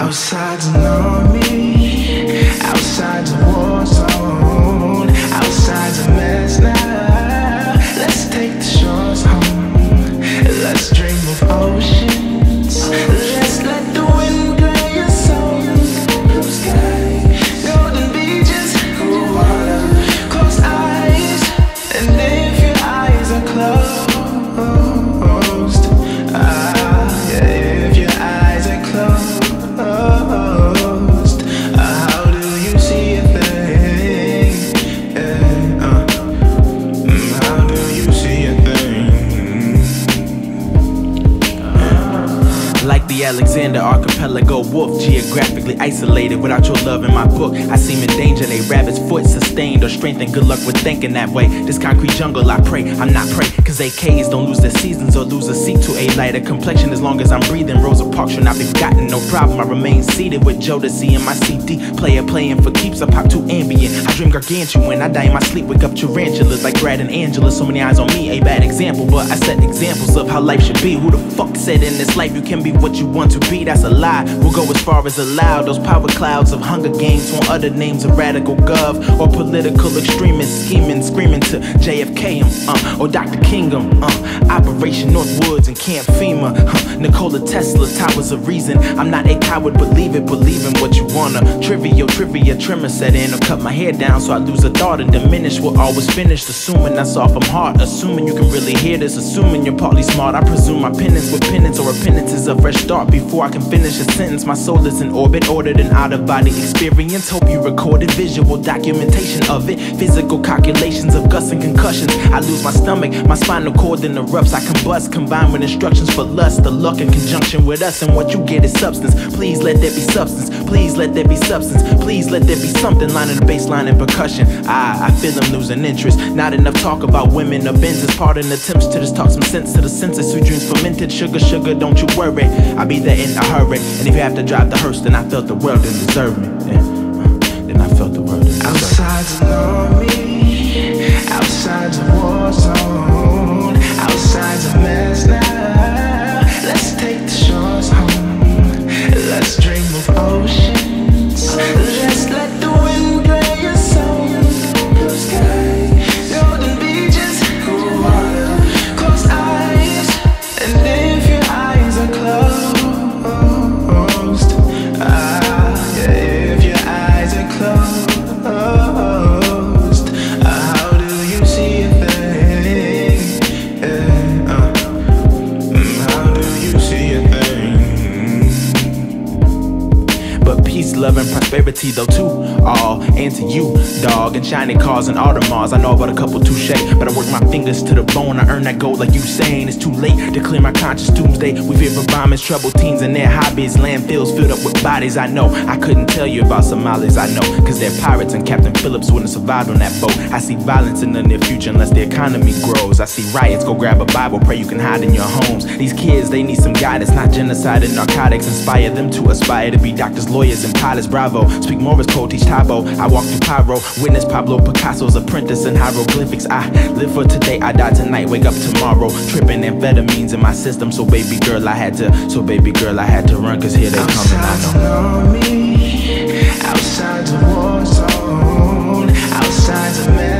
Outside's a war zone, outside's a mess now. Let's take the shores home, let's dream Alexander Archipelago wolf, geographically isolated without your love in my book. I seem in danger, they rabbit's foot sustained or strengthened. Good luck with thinking that way. This concrete jungle, I pray, I'm not prey. Cause AKs don't lose their seasons or lose a seat to a lighter complexion as long as I'm breathing. Rosa Parks should not be forgotten, no problem. I remain seated with Jodeci in my CD. Player playing for keeps, I pop too ambient. I dream gargantuan, I die in my sleep, wake up tarantulas like Brad and Angela. So many eyes on me, a bad example, but I set examples of how life should be. Who the fuck said in this life you can be what you want to be? That's a lie. We'll go as far as allowed. Those power clouds of hunger games want other names of radical gov or political extremists scheming, screaming to JFK uh, or Dr. Kingham. Uh, Operation Northwoods and Camp FEMA. Uh, Nikola Tesla, Towers of Reason. I'm not a coward, believe it, believe in what you wanna. Trivial, trivia, tremor set in or cut my hair down so I lose a thought and diminish what always finished. Assuming that's all from heart, assuming you can really hear this, assuming you're partly smart. I presume my penance with penance or repentance is a fresh start before I can finish a sentence. My soul is in orbit, ordered an out of body experience. Hope you recorded visual documentation of it. Physical calculations of gusts and concussions. I lose my stomach, my spinal cord then erupts. I combust, combined with instructions for lust. The luck in conjunction with us, and what you get is substance. Please let there be substance. Please let there be substance. Please let there be something lining the baseline and percussion. I, I feel I'm losing interest. Not enough talk about women or Benzes. Pardon attempts to just talk some sense to the senses. Sweet dreams fermented, sugar, sugar, don't you worry. I'll be there in a hurry. And if you have to drive the hearse, then I felt the world didn't deserve me. Then, then I felt the world didn't deserve me. Outside's But peace, love, and prosperity, though, too. All and to you, dog, and shiny cars and Audemars. I know about a couple touche, but I work my fingers to the bone. I earn that gold like you saying. It's too late to clear my conscious doomsday. We fear for bombings, troubled teens and their hobbies. Landfills filled up with bodies. I know I couldn't tell you about Somalis. I know, cause they're pirates, and Captain Phillips wouldn't survive on that boat. I see violence in the near future unless the economy grows. I see riots, go grab a Bible, pray you can hide in your homes. These kids, they need some guidance, not genocide and narcotics. Inspire them to aspire to be doctors, lawyers, and pilots. Bravo, speak Morris code, teach Tae Bo. I walk through Pyro, witness Pablo Picasso's apprentice in hieroglyphics. I live for today, I die tonight, wake up tomorrow. Tripping amphetamines in my system, so baby girl, I had to, so baby girl, I had to run, cause here they coming. I know. outside's a war zone, outside's a mess now. Let's the shores